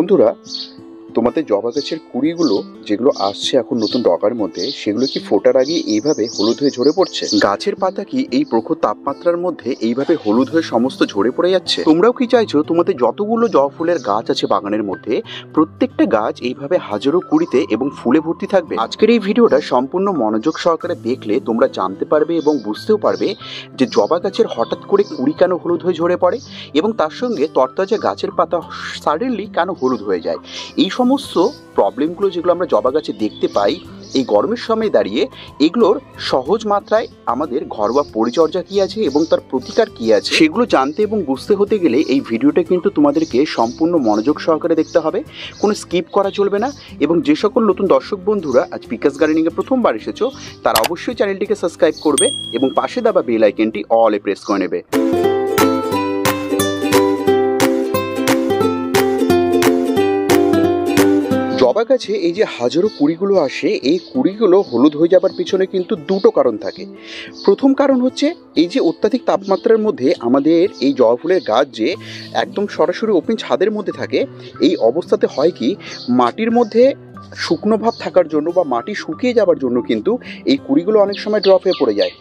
বন্ধুরা তোমাদের জবা গাছের কুড়িগুলো যেগুলো আসছে এখন নতুন ডগার মধ্যে, সেগুলো কি ফোটার আগে এইভাবে হলুদ হয়ে ঝরে পড়ছে? গাছের পাতা কি এই প্রখর তাপমাত্রার মধ্যে এইভাবে হলুদ হয়ে সমস্ত ঝরে পড়ে যাচ্ছে? তোমরাও কি চাইছো তোমাদের যতগুলো জবা ফুলের গাছ আছে বাগানের মধ্যে, প্রত্যেকটা গাছ এইভাবে হাজারো কুড়িতে এবং ফুলে ভর্তি থাকবে? আজকের এই ভিডিওটা সম্পূর্ণ মনোযোগ সহকারে দেখলে তোমরা জানতে পারবে এবং বুঝতেও পারবে যে জবা গাছের হঠাৎ করে কুড়ি কেন হলুদ হয়ে ঝরে পড়ে এবং তার সঙ্গে তরতাজা গাছের পাতা সাডেনলি কেন হলুদ হয়ে যায়? এই সমস্ত প্রবলেমগুলো যেগুলো আমরা জবা গাছে দেখতে পাই, এই গরমের সময় দাঁড়িয়ে এগুলোর সহজ মাত্রায় আমাদের ঘরোয়া পরিচর্যা কী আছে এবং তার প্রতিকার কী আছে সেগুলো জানতে এবং বুঝতে হতে গেলে এই ভিডিওটা কিন্তু তোমাদেরকে সম্পূর্ণ মনোযোগ সহকারে দেখতে হবে। কোনো স্কিপ করা চলবে না এবং যে সকল নতুন দর্শক বন্ধুরা আজ পিকাস গার্ডেনিংয়ে প্রথমবার এসেছ, তারা অবশ্যই চ্যানেলটিকে সাবস্ক্রাইব করবে এবং পাশে দেওয়া বেল আইকনটি অলে প্রেস করে নেবে। জবা গাছে এই যে হাজারো কুড়িগুলো আসে, এই কুড়িগুলো হলুদ হয়ে যাবার পিছনে কিন্তু দুটো কারণ থাকে। প্রথম কারণ হচ্ছে, এই যে অত্যাধিক তাপমাত্রার মধ্যে আমাদের এই জবা ফুলের গাছ যে একদম সরাসরি ওপেন ছাদের মধ্যে থাকে, এই অবস্থাতে হয় কি, মাটির মধ্যে শুকনো ভাব থাকার জন্য বা মাটি শুকিয়ে যাবার জন্য কিন্তু এই কুড়িগুলো অনেক সময় ড্রপ হয়ে পড়ে যায়।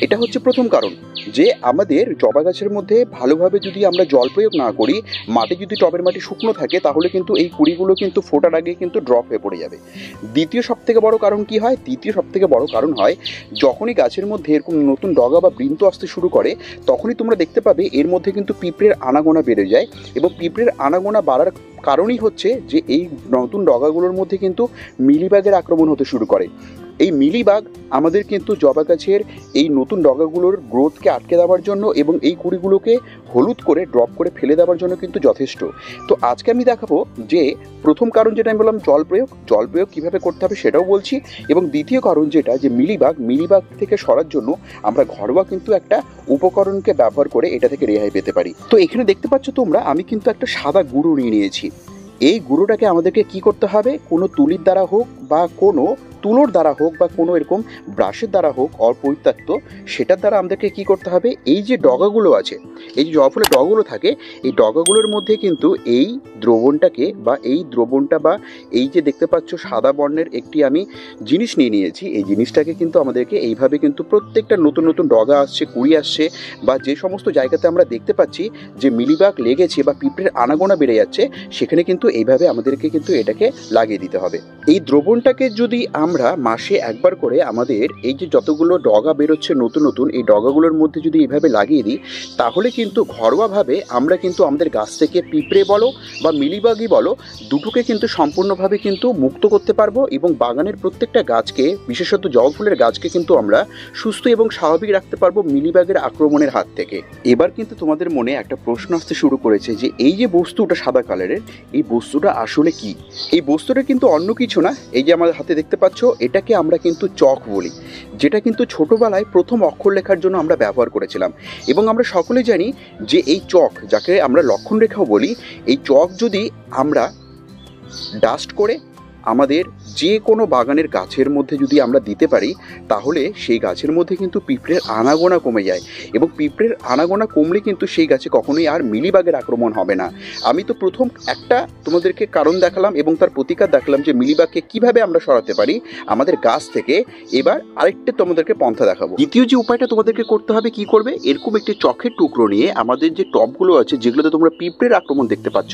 এটা হচ্ছে প্রথম কারণ, যে আমাদের জবা গাছের মধ্যে ভালোভাবে যদি আমরা জল প্রয়োগ না করি, মাটি যদি টবের মাটি শুকনো থাকে, তাহলে কিন্তু এই কুড়িগুলো কিন্তু ফোটার আগে কিন্তু ড্রপ হয়ে পড়ে যাবে। দ্বিতীয় সবথেকে বড় কারণ কি হয়? দ্বিতীয় সবথেকে বড় কারণ হয়, যখনই গাছের মধ্যে এরকম নতুন ডগা বা বৃন্ত আসতে শুরু করে, তখনই তোমরা দেখতে পাবে এর মধ্যে কিন্তু পিঁপড়ের আনাগোনা বেড়ে যায় এবং পিঁপড়ের আনাগোনা বাড়ার কারণই হচ্ছে যে এই নতুন ডগাগুলোর মধ্যে কিন্তু মিলিবাগের আক্রমণ হতে শুরু করে। এই মিলিবাগ আমাদের কিন্তু জবা গাছের এই নতুন ডগাগুলোর গ্রোথকে আটকে দেওয়ার জন্য এবং এই কুড়িগুলোকে হলুদ করে ড্রপ করে ফেলে দেওয়ার জন্য কিন্তু যথেষ্ট। তো আজকে আমি দেখাবো যে প্রথম কারণ যেটা আমি বললাম, জল প্রয়োগ জল প্রয়োগ কীভাবে করতে হবে সেটাও বলছি এবং দ্বিতীয় কারণ যেটা যে মিলিবাগ মিলিবাগ থেকে সরার জন্য আমরা ঘরোয়া কিন্তু একটা উপকরণকে ব্যবহার করে এটা থেকে রেহাই পেতে পারি। তো এখানে দেখতে পাচ্ছ তোমরা, আমি কিন্তু একটা সাদা গুঁড়ো নিয়ে নিয়েছি। এই গুঁড়োটাকে আমাদেরকে কি করতে হবে? কোনো তুলির দ্বারা হোক বা কোনো তুলোর দ্বারা হোক বা কোনো এরকম ব্রাশের দ্বারা হোক অপরিত্যক্ত, সেটার দ্বারা আমাদেরকে কি করতে হবে? এই যে ডগাগুলো আছে, এই যে জবা ফুলের ডগাগুলো থাকে, এই ডগাগুলোর মধ্যে কিন্তু এই দ্রবণটাকে বা এই দ্রবণটা বা এই যে দেখতে পাচ্ছ সাদা বর্ণের একটি আমি জিনিস নিয়ে নিয়েছি, এই জিনিসটাকে কিন্তু আমাদেরকে এইভাবে কিন্তু প্রত্যেকটা নতুন নতুন ডগা আসছে, কুড়ি আসছে বা যে সমস্ত জায়গাতে আমরা দেখতে পাচ্ছি যে মিলিবাগ লেগেছে বা পিঁপড়ের আনাগোনা বেড়ে যাচ্ছে, সেখানে কিন্তু এইভাবে আমাদেরকে কিন্তু এটাকে লাগিয়ে দিতে হবে। এই দ্রবণটাকে যদি আমরা মাসে একবার করে আমাদের এই যে যতগুলো ডগা বেরোচ্ছে নতুন নতুন, এই ডগাগুলোর মধ্যে যদি এইভাবে লাগিয়ে দিই, তাহলে কিন্তু ঘরোয়াভাবে আমরা কিন্তু আমাদের গাছ থেকে পিঁপড়ে বলো বা মিলিবাগই বলো, দুটোকে কিন্তু সম্পূর্ণভাবে কিন্তু মুক্ত করতে পারব এবং বাগানের প্রত্যেকটা গাছকে, বিশেষত জবা ফুলের গাছকে কিন্তু আমরা সুস্থ এবং স্বাভাবিক রাখতে পারব মিলিবাগের আক্রমণের হাত থেকে। এবার কিন্তু তোমাদের মনে একটা প্রশ্ন আসতে শুরু করেছে যে, এই যে বস্তুটা সাদা কালারের, এই বস্তুটা আসলে কি? এই বস্তুটা কিন্তু অন্য কিছু না, এই যে আমাদের হাতে দেখতে পাচ্ছ এটাকে আমরা কিন্তু চক বলি, যেটা কিন্তু ছোটোবেলায় প্রথম অক্ষর লেখার জন্য আমরা ব্যবহার করেছিলাম। এবং আমরা সকলে জানি যে এই চক, যাকে আমরা লক্ষণ রেখাও বলি, এই চক যদি আমরা ডাস্ট করে আমাদের যে কোনো বাগানের গাছের মধ্যে যদি আমরা দিতে পারি, তাহলে সেই গাছের মধ্যে কিন্তু পিঁপড়ের আনাগোনা কমে যায় এবং পিঁপড়ের আনাগোনা কমলে কিন্তু সেই গাছে কখনোই আর মিলিবাগের আক্রমণ হবে না। আমি তো প্রথম একটা তোমাদেরকে কারণ দেখালাম এবং তার প্রতিকার দেখালাম যে মিলিবাগকে কীভাবে আমরা সরাতে পারি, আমাদের গাছ থেকে। এবার আরেকটা তোমাদেরকে পন্থা দেখাবো। দ্বিতীয় যে উপায়টা তোমাদেরকে করতে হবে কি করবে? এরকম একটি চখের টুকরো নিয়ে আমাদের যে টবগুলো আছে, যেগুলোতে তোমরা পিঁপড়ের আক্রমণ দেখতে পাচ্ছ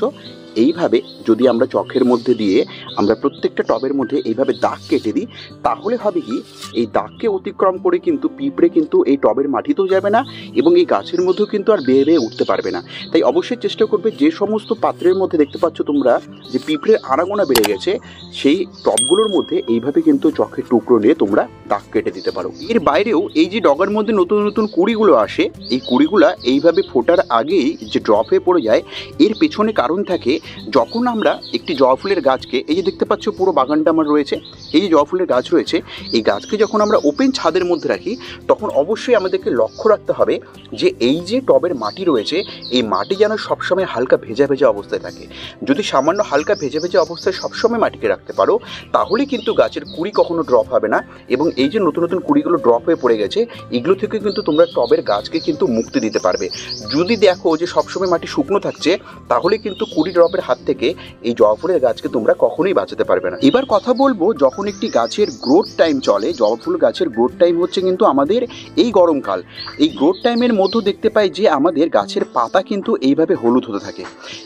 এইভাবে যদি আমরা চখের মধ্যে দিয়ে আমরা প্রত্যেকটা টবের মধ্যে এইভাবে দাগ কেটে দিই, তাহলে হবে কি? এই দাগকে অতিক্রম করে কিন্তু পিঁপড়ে কিন্তু এই টবের মাটিতেও যাবে না এবং এই গাছের মধ্যেও কিন্তু আর বেয়ে বেয়ে উঠতে পারবে না। তাই অবশ্যই চেষ্টা করবে যে সমস্ত পাত্রের মধ্যে দেখতে পাচ্ছ তোমরা যে পিঁপড়ের আনাগোনা বেড়ে গেছে, সেই টবগুলোর মধ্যে এইভাবে কিন্তু চখের টুকরো নিয়ে তোমরা দাগ কেটে দিতে পারো। এর বাইরেও এই যে ডগার মধ্যে নতুন নতুন কুড়িগুলো আসে, এই কুড়িগুলা এইভাবে ফোটার আগেই যে ড্রপ হয়ে পড়ে যায়, এর পেছনে কারণ থাকে যখন আমরা একটি জবা ফুলের গাছকে, এই যে দেখতে পাচ্ছ পুরো বাগানটা আমার রয়েছে, এই যে জবা ফুলের গাছ রয়েছে, এই গাছকে যখন আমরা ওপেন ছাদের মধ্যে রাখি, তখন অবশ্যই আমাদেরকে লক্ষ্য রাখতে হবে যে এই যে টবের মাটি রয়েছে, এই মাটি যেন সবসময় হালকা ভেজা ভেজা অবস্থায় থাকে। যদি সামান্য হালকা ভেজা ভেজা অবস্থায় সবসময় মাটিকে রাখতে পারো, তাহলে কিন্তু গাছের কুড়ি কখনো ড্রপ হবে না এবং এই যে নতুন নতুন কুড়িগুলো ড্রপ হয়ে পড়ে গেছে, এগুলো থেকে কিন্তু তোমরা টবের গাছকে কিন্তু মুক্তি দিতে পারবে। যদি দেখো যে সবসময় মাটি শুকনো থাকছে, তাহলে কিন্তু কুড়ি ড্রপের সাপের হাত থেকে এই জবা গাছকে তোমরা কখনোই বাঁচাতে পারবে না। এবার কথা বলব, যখন একটি গাছের গ্রোথ টাইম চলে, জবা গাছের গ্রোথ টাইম হচ্ছে কিন্তু আমাদের এই গরমকাল। এই গ্রোথ টাইমের মধ্যে দেখতে পাই যে আমাদের গাছের পাতা কিন্তু এইভাবে হলুদ হতে থাকে।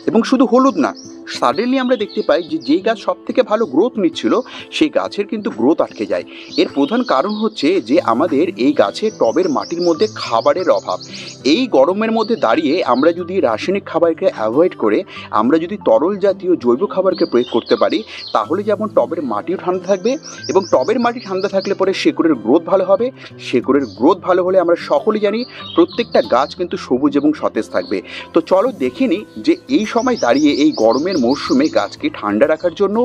এবং শুধু হলুদ না সাডেনলি আমরা দেখতে পাই যে যেই গাছ সব থেকে ভালো গ্রোথ নিচ্ছিল, সেই গাছের কিন্তু গ্রোথ আটকে যায়। এর প্রধান কারণ হচ্ছে যে আমাদের এই গাছের টবের মাটির মধ্যে খাবারের অভাব। এই গরমের মধ্যে দাঁড়িয়ে আমরা যদি রাসায়নিক খাবারকে অ্যাভয়েড করে, আমরা যদি তরল জাতীয় জৈব খাবারকে প্রয়োগ করতে পারি, তাহলে যেমন টবের মাটিও ঠান্ডা থাকবে এবং টবের মাটি ঠান্ডা থাকলে পরে শেকড়ের গ্রোথ ভালো হবে। শেকড়ের গ্রোথ ভালো হলে আমরা সকলেই জানি প্রত্যেকটা গাছ কিন্তু সবুজ এবং সতেজ থাকবে। তো চলো দেখে নিই যে এই সময় দাঁড়িয়ে এই গরমের মরশুমে গাছকে ঠান্ডা রাখার জন্য,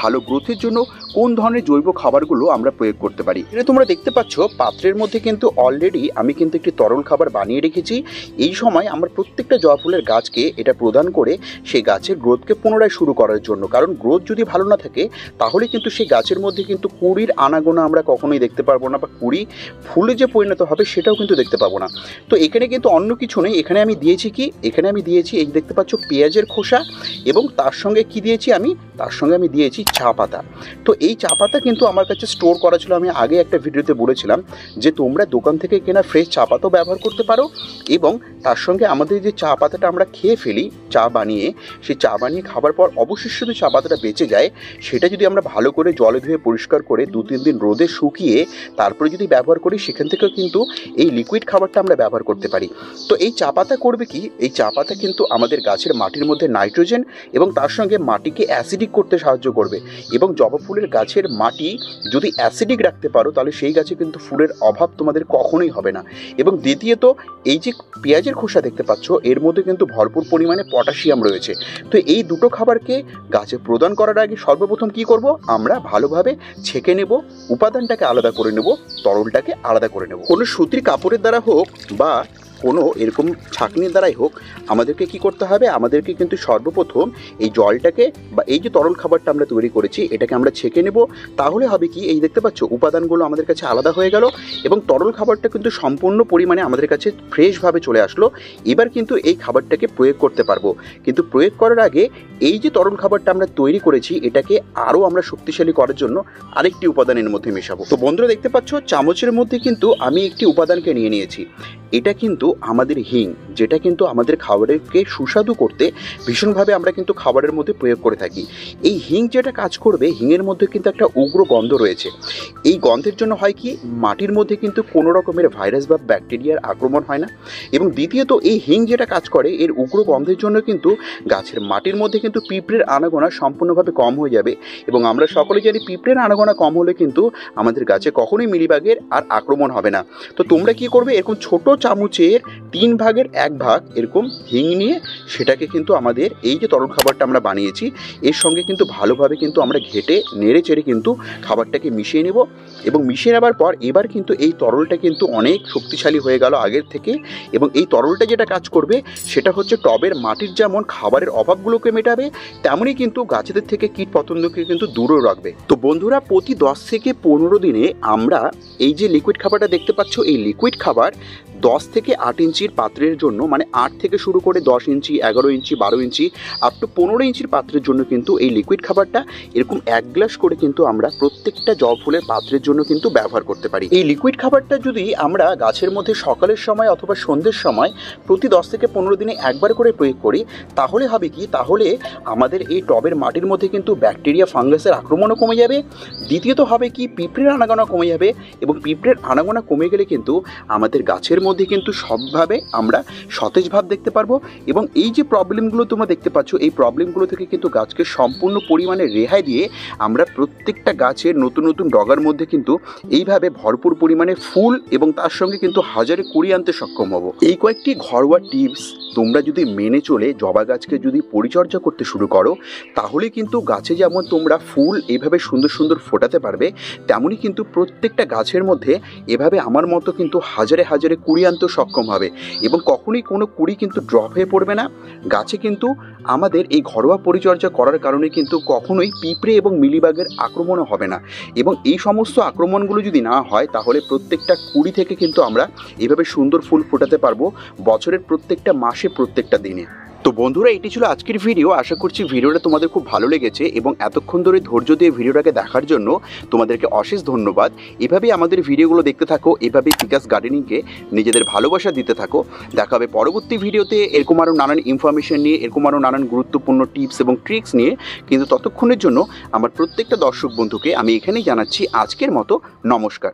ভালো গ্রোথের জন্য কোন ধরনের জৈব খাবারগুলো আমরা প্রয়োগ করতে পারি। এটা তোমরা দেখতে পাচ্ছ, পাত্রের মধ্যে কিন্তু অলরেডি আমি কিন্তু একটি তরল খাবার বানিয়ে রেখেছি। এই সময় আমার প্রত্যেকটা জবা ফুলের গাছকে এটা প্রদান করে সেই গাছের গ্রোথকে পুনরায় শুরু করার জন্য। কারণ গ্রোথ যদি ভালো না থাকে, তাহলে কিন্তু সেই গাছের মধ্যে কিন্তু কুড়ির আনাগোনা আমরা কখনোই দেখতে পারব না বা কুড়ি ফুলে যে পরিণত হবে সেটাও কিন্তু দেখতে পাবো না। তো এখানে কিন্তু অন্য কিছু নেই। এখানে আমি দিয়েছি কি? এখানে আমি দিয়েছি, এই দেখতে পাচ্ছ, পেঁয়াজের খোসা এবং তার সঙ্গে কি দিয়েছি আমি? তার সঙ্গে আমি দিয়েছি চা পাতা। তো এই চা পাতা কিন্তু আমার কাছে স্টোর করা ছিল। আমি আগে একটা ভিডিওতে বলেছিলাম যে তোমরা দোকান থেকে কেনা ফ্রেশ চা পাতাও ব্যবহার করতে পারো এবং তার সঙ্গে আমাদের যে চা পাতাটা আমরা খেয়ে ফেলি, চা বানিয়ে, সেই চা বানিয়ে খাবার পর অবশিষ্ট যে চা পাতাটা বেঁচে যায়, সেটা যদি আমরা ভালো করে জলে ধুয়ে পরিষ্কার করে দু, তিন দিন রোদে শুকিয়ে তারপরে যদি ব্যবহার করি, সেখান থেকেও কিন্তু এই লিকুইড খাবারটা আমরা ব্যবহার করতে পারি। তো এই চা পাতা করবে কি? এই চা পাতা কিন্তু আমাদের গাছের মাটির মধ্যে নাইট্রোজেন এবং তার সঙ্গে মাটিকে অ্যাসিডিক করতে সাহায্য করবে। এবং জবা ফুলের গাছের মাটি যদি অ্যাসিডিক রাখতে পারো, তাহলে সেই গাছে কিন্তু ফুলের অভাব তোমাদের কখনোই হবে না। এবং দ্বিতীয়ত, এই যে পেঁয়াজের খোসা দেখতে পাচ্ছ, এর মধ্যে কিন্তু ভরপুর পরিমাণে পটাশিয়াম রয়েছে। এই দুটো খাবারকে গাছে প্রদান করার আগে সর্বপ্রথম কি করব? আমরা ভালোভাবে ছেঁকে নেব, উপাদানটাকে আলাদা করে নেব, তরলটাকে আলাদা করে নেব। কোনো সুতির কাপড়ের দ্বারা হোক বা কোনো এরকম ছাঁকনির দ্বারাই হোক, আমাদেরকে কি করতে হবে? আমাদেরকে কিন্তু সর্বপ্রথম এই জলটাকে বা এই যে তরল খাবারটা আমরা তৈরি করেছি, এটাকে আমরা ছেঁকে নেব। তাহলে হবে কি? এই দেখতে পাচ্ছ, উপাদানগুলো আমাদের কাছে আলাদা হয়ে গেল এবং তরল খাবারটা কিন্তু সম্পূর্ণ পরিমাণে আমাদের কাছে ফ্রেশভাবে চলে আসলো। এবার কিন্তু এই খাবারটাকে প্রয়োগ করতে পারব। কিন্তু প্রয়োগ করার আগে এই যে তরল খাবারটা আমরা তৈরি করেছি, এটাকে আরও আমরা শক্তিশালী করার জন্য আরেকটি উপাদানের মধ্যে মেশাবো। তো বন্ধুরা দেখতে পাচ্ছ, চামচের মধ্যে কিন্তু আমি একটি উপাদানকে নিয়ে নিয়েছি। এটা কিন্তু আমাদের হিং, যেটা কিন্তু আমাদের খাবারকে সুস্বাদু করতে ভীষণভাবে আমরা কিন্তু খাবারের মধ্যে প্রয়োগ করে থাকি। এই হিং যেটা কাজ করবে, হিংয়ের মধ্যে কিন্তু একটা উগ্র গন্ধ রয়েছে। এই গন্ধের জন্য হয় কি, মাটির মধ্যে কিন্তু কোনো রকমের ভাইরাস বা ব্যাকটেরিয়ার আক্রমণ হয় না। এবং দ্বিতীয়ত, এই হিং যেটা কাজ করে, এর উগ্র গন্ধের জন্য কিন্তু গাছের মাটির মধ্যে কিন্তু পিঁপড়ের আনাগোনা সম্পূর্ণভাবে কম হয়ে যাবে। এবং আমরা সকলে জানি, পিঁপড়ের আনাগোনা কম হলে কিন্তু আমাদের গাছে কখনোই মিলিবাগের আর আক্রমণ হবে না। তো তোমরা কি করবে, এরকম ছোট চামচের তিন ভাগের এক ভাগ এরকম হিং নিয়ে সেটাকে কিন্তু আমাদের এই যে তরল খাবারটা আমরা বানিয়েছি, এর সঙ্গে কিন্তু ভালোভাবে কিন্তু আমরা ঘেটে, নেড়ে চেড়ে কিন্তু খাবারটাকে মিশিয়ে নেব এবং মিশিয়ে নেবার পর এবার কিন্তু এই তরলটা কিন্তু অনেক শক্তিশালী হয়ে গেল আগের থেকে এবং এই তরলটা যেটা কাজ করবে সেটা হচ্ছে টবের মাটির যেমন খাবারের অভাবগুলোকে মেটাবে তেমনই কিন্তু গাছেদের থেকে কীট পতঙ্গকে কিন্তু দূরে রাখবে। তো বন্ধুরা, প্রতি দশ থেকে পনেরো দিনে আমরা এই যে লিকুইড খাবারটা দেখতে পাচ্ছ, এই লিকুইড খাবার দশ থেকে আট ইঞ্চির পাত্রের জন্য মানে আট থেকে শুরু করে দশ ইঞ্চি, এগারো ইঞ্চি, বারো ইঞ্চি আপ টু পনেরো ইঞ্চির পাত্রের জন্য কিন্তু এই লিকুইড খাবারটা এরকম এক গ্লাস করে কিন্তু আমরা প্রত্যেকটা জব ফুলের পাত্রের জন্য কিন্তু ব্যবহার করতে পারি। এই লিকুইড খাবারটা যদি আমরা গাছের মধ্যে সকালের সময় অথবা সন্ধ্যের সময় প্রতি দশ থেকে পনেরো দিনে একবার করে প্রয়োগ করি, তাহলে হবে কি? তাহলে আমাদের এই টবের মাটির মধ্যে কিন্তু ব্যাকটেরিয়া ফাঙ্গাসের আক্রমণও কমে যাবে, দ্বিতীয়ত হবে কি? পিঁপড়ের আনাগোনা কমে যাবে এবং পিঁপড়ের আনাগোনা কমে গেলে কিন্তু আমাদের গাছের মধ্যে কিন্তু সবভাবে আমরা সতেজ ভাব দেখতে পারব এবং এই যে প্রবলেমগুলো তোমরা দেখতে পাচ্ছ, এই প্রবলেমগুলো থেকে কিন্তু গাছকে সম্পূর্ণ পরিমাণে রেহাই দিয়ে আমরা প্রত্যেকটা গাছের নতুন নতুন ডগার মধ্যে কিন্তু এইভাবে ভরপুর পরিমাণে ফুল এবং তার সঙ্গে কিন্তু হাজারে কুড়ি আনতে সক্ষম হব। এই কয়েকটি ঘরোয়া টিপস তোমরা যদি মেনে চলে জবা গাছকে যদি পরিচর্যা করতে শুরু করো, তাহলে কিন্তু গাছে যেমন তোমরা ফুল এভাবে সুন্দর সুন্দর ফোটাতে পারবে, তেমনই কিন্তু প্রত্যেকটা গাছের মধ্যে এভাবে আমার মতো কিন্তু হাজারে হাজারে কুড়ি আনতে সক্ষম হবে। এবং কখনোই কোনো কুড়ি কিন্তু ড্রপ হয়ে পড়বে না। গাছে কিন্তু আমাদের এই ঘরোয়া পরিচর্যা করার কারণে কিন্তু কখনোই পিঁপড়ে এবং মিলিবাগের আক্রমণও হবে না। এবং এই সমস্ত আক্রমণগুলো যদি না হয়, তাহলে প্রত্যেকটা কুড়ি থেকে কিন্তু আমরা এভাবে সুন্দর ফুল ফোটাতে পারব বছরের প্রত্যেকটা মাসে প্রত্যেকটা দিনে। তো বন্ধুরা, এটি ছিল আজকের ভিডিও। আশা করছি ভিডিওটা তোমাদের খুব ভালো লেগেছে এবং এতক্ষণ ধরে ধৈর্য দিয়ে ভিডিওটাকে দেখার জন্য তোমাদেরকে অশেষ ধন্যবাদ। এভাবেই আমাদের ভিডিওগুলো দেখতে থাকো, এভাবেই বিকাশ গার্ডেনিংকে নিজেদের ভালোবাসা দিতে থাকো। দেখা হবে পরবর্তী ভিডিওতে। এরকম আরও নানান ইনফরমেশন নিয়ে, এরকম আরও নানান গুরুত্বপূর্ণ টিপস এবং ট্রিক্স নিয়ে। কিন্তু ততক্ষণের জন্য আমার প্রত্যেকটা দর্শক বন্ধুকে আমি এখানেই জানাচ্ছি আজকের মতো নমস্কার।